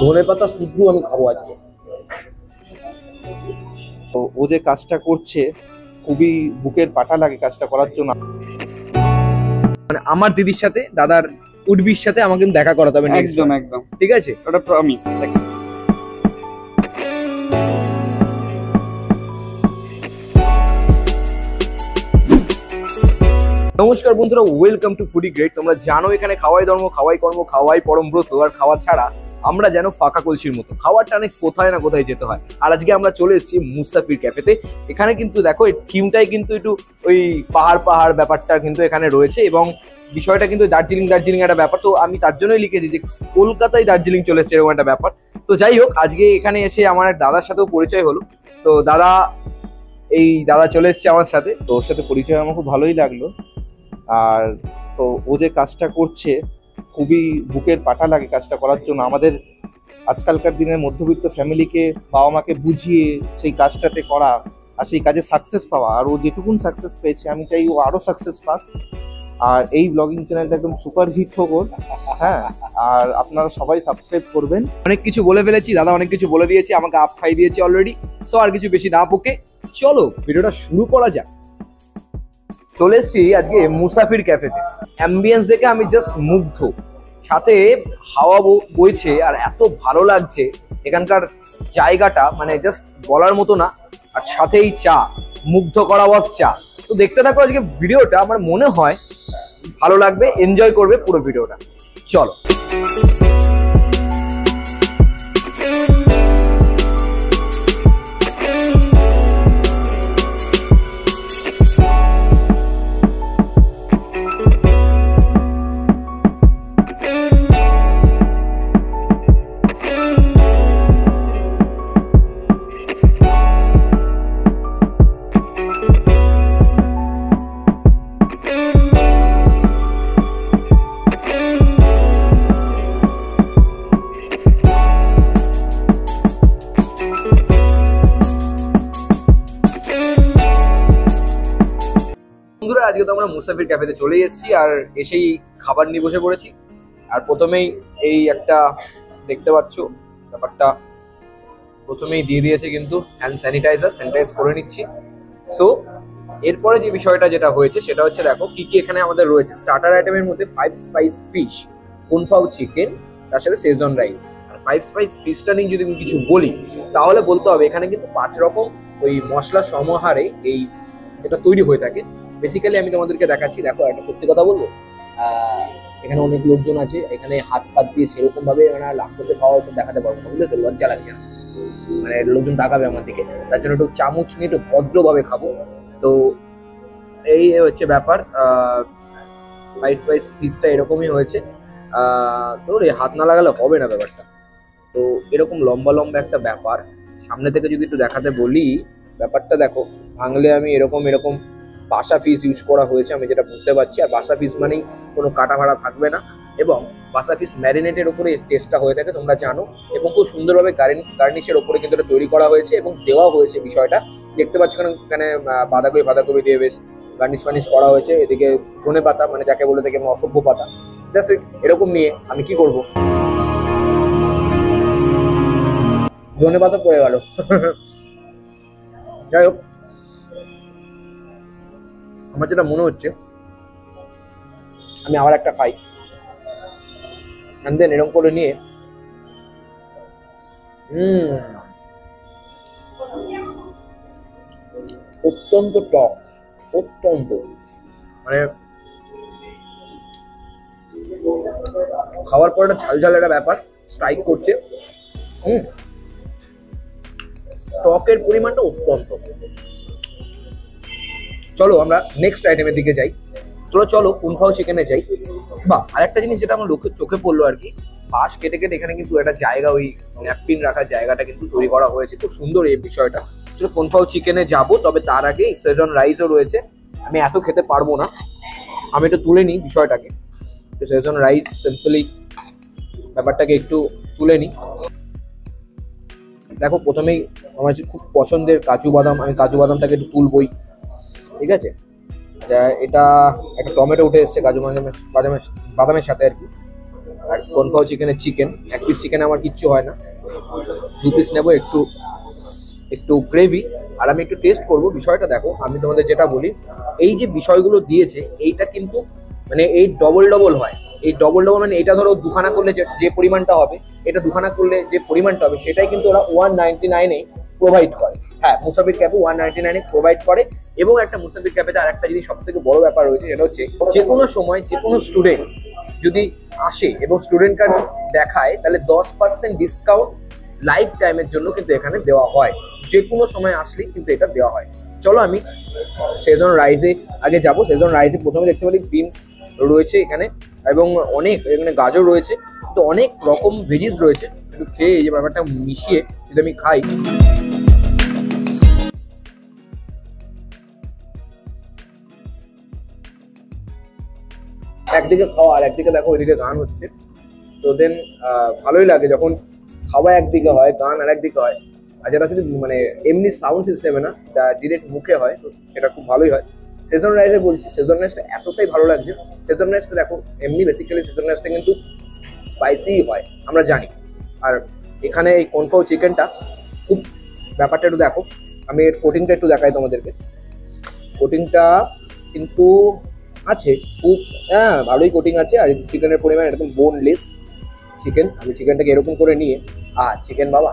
ধনে পাতা শুদ্ধ আমি খাব আজকে। তো ও যে কাজটা করছে খুবই বুকের পাটা লাগে কাজটা করার জন্য। মানে আমার দিদির সাথে দাদার উডবির সাথে আমাকে কিন্তু দেখা করাতে হবে next একদম একদম। ঠিক আছে? ওটা প্রমিস নমস্কার বন্ধুরা ওয়েলকাম টু ফুডি গ্রেট তোমরা জানো এখানে খাওয়াই ধর্ম খাওয়াই কর্ম খাওয়াই পরম ব্রত আর খাওয়া ছাড়া আমরা যেন ফাঁকা কলসির মতো। খাওয়ার টানে কোথায় না কোথায় যেতে হয়। আর আজকে আমরা চলে এসেছি মুসাফির ক্যাফেতে। এখানে কিন্তু দেখো এই থিমটাই কিন্তু একটু ওই পাহাড় পাহাড় ব্যাপারটা কিন্তু এখানে রয়েছে এবং বিষয়টা কিন্তু দার্জিলিং দার্জিলিং একটা ব্যাপার। তো আমি তার জন্যই লিখেছি যে, কলকাতায় দার্জিলিং চলে এসেছে এরকম একটা ব্যাপার। তো যাই হোক, আজকে এখানে এসে আমার এক দাদার সাথেও পরিচয় হলো। তো দাদা, এই দাদা চলে এসেছে আমার সাথে। তো ওর সাথে পরিচয় আমার খুব ভালোই লাগল। আর তো ও যে কাজটা করছে খুবই বুকের পাটা লাগে কাজটা করার জন্য। আমাদের আজকালকার দিনের মধ্যবিত্ত ফ্যামিলিকে বাবা মাকে বুঝিয়ে সেই কাজটাতে করা আর সেই কাজে সাকসেস পাওয়া। আর ও যেটুকুন সাকসেস পেয়েছে, আমি চাই ও আরও সাকসেস পাক। আর এই ব্লগিং চ্যানেলটা একদম সুপার হিট হোক ওর। হ্যাঁ আর আপনারা সবাই সাবস্ক্রাইব করবেন। অনেক কিছু বলে ফেলেছি, দাদা অনেক কিছু বলে দিয়েছি, আমাকে আপ খাই দিয়েছে অলরেডি সো আর কিছু বেশি না পোকে চলো, ভিডিওটা শুরু করা যাক। চলে এসেছি আজকে মুসাফির ক্যাফেতে। অ্যাম্বিয়েন্স দেখে আমি জাস্ট মুগ্ধ। সাথে হাওয়া বইছে আর এত ভালো লাগছে। এখানকার জায়গাটা মানে জাস্ট বলার মতো না। আর সাথেই চা, মুগ্ধ করা বস চা। তো দেখতে থাকো আজকে ভিডিওটা, আমার মনে হয় ভালো লাগবে এনজয় করবে পুরো ভিডিওটা। চলো। আজকে তো আমরা মুসাফির ক্যাফেতে চলে এসেছি আর এসেই খাবার নিয়ে বসে পড়েছি। আর প্রথমেই এই একটা দেখতে পাচ্ছ, ব্যাপারটা প্রথমেই দিয়ে দিয়েছে কিন্তু হ্যান্ড স্যানিটাইজার স্যানিটাইজ করে নিচ্ছি। সো এরপরে যে বিষয়টা যেটা হয়েছে সেটা হচ্ছে দেখো, কি কি এখানে আমাদের রয়েছে? স্টার্টার আইটেমের মধ্যে ফাইভ স্পাইস ফিশ কোনফাও চিকেন তার সাথে সেজন রাইস আর ফাইভ স্পাইস ফিশটা নিয়ে যদি আমি কিছু বলি, তাহলে বলতে হবে এখানে কিন্তু পাঁচ রকম ওই মশলা সমহারে এই এটা তৈরি হয়ে থাকে। বেসিক্যালি আমি তোমাদেরকে দেখাচ্ছি, দেখো, একটা সত্যি কথা বলব? এখানে অনেক লোকজন আছে, এখানে হাত পাত দিয়ে সেরকম ভাবে মানে লাখোতে খাওয়া সব দেখাতে পারব না বুঝলে তো, লজ্জা লাগছে না মানে লোকজন তাকাবে আমার দিকে। তার জন্য একটু চামচ নিয়ে একটু ভদ্রভাবে খাব। তো এই হচ্ছে ব্যাপার স্পাইস স্পাইস ফিসটা এরকমই হয়েছে। তোর এই হাত না লাগালে হবে না ব্যাপারটা। তো এরকম লম্বা লম্বা একটা ব্যাপার। সামনে থেকে যদি একটু দেখাতে বলি, ব্যাপারটা দেখো, ভাঙলে আমি এরকম এরকম বাসা ফিস ইউজ করা হয়েছে, আমি যেটা বুঝতে পারছি। আর বাসা ফিস মানেই কোনো কাটা ভাড়া থাকবে না এবং বাসা ফিস ম্যারিনেটের উপরে টেস্টটা হয়ে থাকে, তোমরা জানো। এবং খুব সুন্দরভাবে গার্নিশের উপরে কিন্তু এটা তৈরি করা হয়েছে এবং দেওয়া হয়েছে বিষয়টা। দেখতে পাচ্ছ এখানে এখানে বাঁধাকপি বাঁধাকপি দিয়ে বেশ গার্নিশ ফার্নিশ করা হয়েছে। এদিকে ধনে পাতা মানে যাকে বলে থাকে অসভ্য পাতা। জাস্ট এরকম নিয়ে আমি কি করব? ধনে পাতা পড়ে গেল। যাই হোক আমার যেটা মনে হচ্ছে, আমি আবার একটা খাই। দেন এরকম করে নিয়ে, হুম, অত্যন্ত টক, অত্যন্ত মানে খাওয়ার পর একটা ঝাল ঝাল একটা ব্যাপার স্ট্রাইক করছে, হুম। টকের পরিমাণটা অত্যন্ত। চলো আমরা নেক্সট আইটেমের দিকে যাই। তোরা চলো কুনফাও চিকেনে যাই। বা আরেকটা জিনিস যেটা আমার লোকে চোখে পড়ল আর কি পাশ কেটে কেটে এখানে কিন্তু একটা জায়গা, ওই ন্যাপকিন রাখার জায়গাটা কিন্তু তৈরি করা হয়েছে। খুব সুন্দর এই বিষয়টা। চলো কোনফাও চিকেনে যাব, তবে তার আগে সেজন রাইসও রয়েছে। আমি এত খেতে পারব না। আমি একটু তুলে নিই বিষয়টাকে। তো সেজন রাইস সিম্পলি ব্যাপারটাকে একটু তুলে নিই। দেখো, প্রথমেই আমার খুব পছন্দের কাজু বাদাম, আমি কাজু বাদামটাকে একটু তুলবই। ঠিক আছে? যা এটা একটা টমেটো উঠে এসছে কাজু বাদামের বাদামের বাদামের সাথে আর কি। আর কনফাও চিকেনের চিকেন এক পিস চিকেন আমার কিচ্ছু হয় না। দু পিস নেব একটু একটু গ্রেভি আর আমি একটু টেস্ট করব। বিষয়টা দেখো, আমি তোমাদের যেটা বলি, এই যে বিষয়গুলো দিয়েছে, এইটা কিন্তু মানে এই ডবল ডবল হয়। এই ডবল ডবল মানে এটা ধরো দুখানা করলে যে যে পরিমাণটা হবে, এটা দুখানা করলে যে পরিমাণটা হবে, সেটাই কিন্তু ওরা ওয়ান নাইনটি নাইনে প্রোভাইড করে। হ্যাঁ মুসাফির ক্যাপে ওয়ান নাইনটি নাইনে প্রোভাইড করে। এবং একটা মুসাফির ক্যাফেতে আর একটা জিনিস সব থেকে বড় ব্যাপার রয়েছে সেটা হচ্ছে, যে কোনো সময় যে কোনো স্টুডেন্ট যদি আসে এবং স্টুডেন্ট কার্ড দেখায়, তাহলে দশ পার্সেন্ট ডিসকাউন্ট লাইফ টাইমের জন্য কিন্তু এখানে দেওয়া হয়। যে কোনো সময় আসলেই কিন্তু এটা দেওয়া হয়। চলো আমি সেজন রাইজে আগে যাব। সেজন রাইজে প্রথমে দেখতে পারি বিনস রয়েছে এখানে এবং অনেক এখানে গাজর রয়েছে। তো অনেক রকম ভেজিস রয়েছে। একটু খেয়ে এই যে ব্যাপারটা মিশিয়ে যদি আমি খাই। একদিকে খাওয়া আর একদিকে দেখো ওইদিকে গান হচ্ছে। তো দেন ভালোই লাগে যখন খাওয়া একদিকে হয়, গান আর একদিকে হয়। আর যেটা শুধু মানে এমনি সাউন্ড সিস্টেমে না, যা ডিরেক্ট মুখে হয়, তো সেটা খুব ভালোই হয়। সেজন রাইসে বলছি সেজন রাইসটা এতটাই ভালো লাগছে। সেজন রাইসটা দেখো, এমনি বেসিক্যালি সেজন রাইসটা কিন্তু স্পাইসি হয়, আমরা জানি। আর এখানে এই কনফাও চিকেনটা খুব ব্যাপারটা একটু দেখো। আমি এর কোটিংটা একটু দেখাই তোমাদেরকে। কোটিংটা কিন্তু আছে, খুব হ্যাঁ ভালোই কোটিং আছে। আর চিকেনের পরিমাণ একদম বোনলেস চিকেন আমি চিকেনটাকে এরকম করে নিয়ে আ চিকেন বাবা।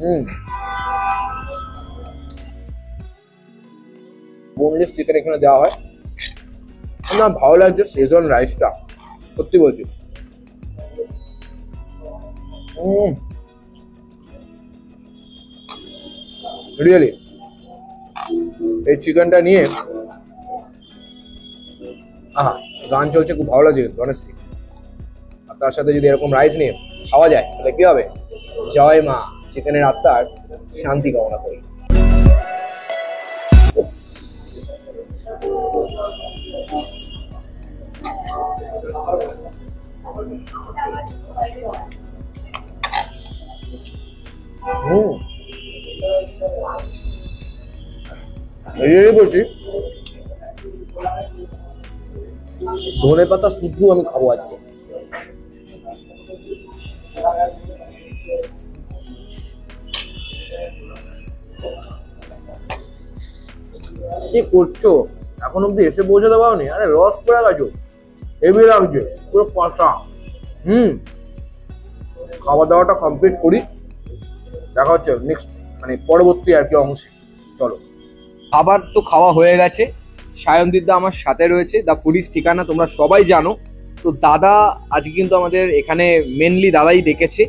হুম। বোনলেস চিকেন এখানে দেওয়া হয়। আমার ভালো লাগছে সেজন রাইসটা সত্যি বলছি। রিয়েলি এই চিকেনটা নিয়ে, আহা, গান চলছে, খুব ভালো লাগছে কিন্তু অনেস্টলি আর তার সাথে যদি এরকম রাইস নিয়ে খাওয়া যায়, তাহলে কী হবে? জয় মা চিকেনের আত্মার শান্তি কামনা করি। হুম। রিয়েলি বলছি। ধনে পাতা শুদ্ধ আমি খাব আজকে। কি করছ? এখন অব্দি এসে পৌঁছাতে পারোনি? আরে রস করে গেছো। হেভি লাগছে, পুরো কষা হুম। খাওয়া দাওয়াটা কমপ্লিট করি। দেখা হচ্ছে নেক্সট মানে পরবর্তী আর কি অংশে। চলো। খাবার তো খাওয়া হয়ে গেছে। সায়নদিদা আমার সাথে রয়েছে দা ফুডিস ঠিকানা তোমরা সবাই জানো। তো দাদা আজকে কিন্তু আমাদের এখানে মেনলি দাদাই ডেকেছে।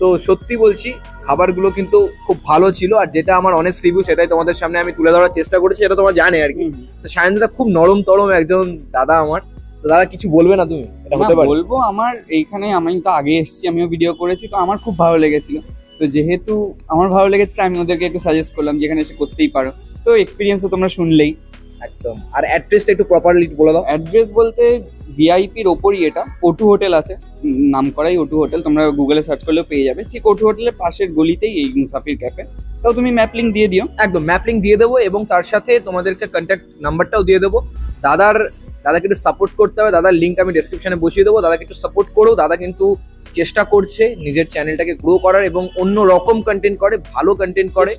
তো সত্যি বলছি খাবারগুলো কিন্তু খুব ভালো ছিল আর যেটা আমার অনেস্ট রিভিউ সেটাই তোমাদের সামনে আমি তুলে ধরার চেষ্টা করেছি সেটা তোমরা জানে আর কি। তো সায়নদিদা খুব নরম তরম একজন দাদা আমার। তো দাদা কিছু বলবে না তুমি? এটা না, হতে পারে। বলব আমার এইখানে আমি তো আগে এসেছি আমিও ভিডিও করেছি তো আমার খুব ভালো লেগেছিল। তো যেহেতু আমার ভালো লেগেছে তাই আমি ওদেরকে একটু সাজেস্ট করলাম যেখানে এসে করতেই পারো। তো এক্সপিরিয়েন্স তো তোমরা শুনলেই। একদম। আর অ্যাড্রেসটা একটু প্রপারলি বলে দাও। অ্যাড্রেস বলতে ভিআইপির ওপরই এটা ওটু হোটেল আছে। নাম করাই ওটু হোটেল তোমরা গুগলে সার্চ করলেও পেয়ে যাবে। ঠিক ওটু হোটেলের পাশের গলিতেই এই মুসাফির ক্যাফে তাও তুমি ম্যাপ লিঙ্ক দিয়ে দিও। একদম ম্যাপ লিঙ্ক দিয়ে দেবো এবং তার সাথে তোমাদেরকে কন্ট্যাক্ট নাম্বারটাও দিয়ে দেবো। দাদার দাদাকে একটু সাপোর্ট করতে হবে। দাদার লিঙ্ক আমি ডেসক্রিপশনে বসিয়ে দেবো। দাদাকে একটু সাপোর্ট করো। দাদা কিন্তু চেষ্টা করছে নিজের চ্যানেলটাকে গ্রো করার এবং অন্য রকম কন্টেন্ট করে ভালো কন্টেন্ট করে।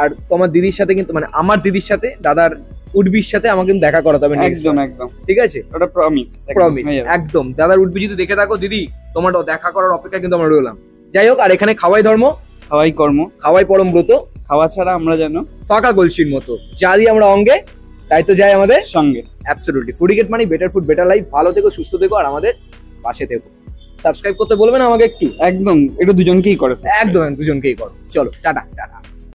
আর তোমার দিদির সাথে কিন্তু মানে আমার দিদির সাথে দাদার উডবির সাথে আমাকে কিন্তু দেখা করাতে হবে একদম একদম। ঠিক আছে? ওটা প্রমিস প্রমিস একদম। দাদার উডবি যদি দেখে থাকো দিদি তোমার দেখা করার অপেক্ষা কিন্তু আমরা রইলাম। যাই হোক আর এখানে খাওয়াই ধর্ম খাওয়াই কর্ম। খাওয়াই পরম ব্রত। খাওয়া ছাড়া আমরা যেন ফাঁকা গলসির মতো। যা দিয়ে আমরা অঙ্গে তাই তো যাই আমাদের সঙ্গে। অ্যাবসলিউটলি ফুডিকেট মানে বেটার ফুড বেটার লাইফ ভালো থেকো সুস্থ থেকো আর আমাদের পাশে থেকো। সাবস্ক্রাইব করতে বলবেন আমাকে একটু? একদম এটা দুজনকেই করে একদম দুজনকেই করো। চলো টাটা টাটা।